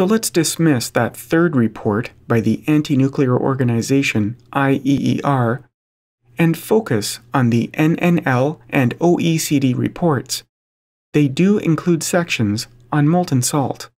So let's dismiss that third report by the anti nuclear organization IEER and focus on the NNL and OECD reports. They do include sections on molten salt.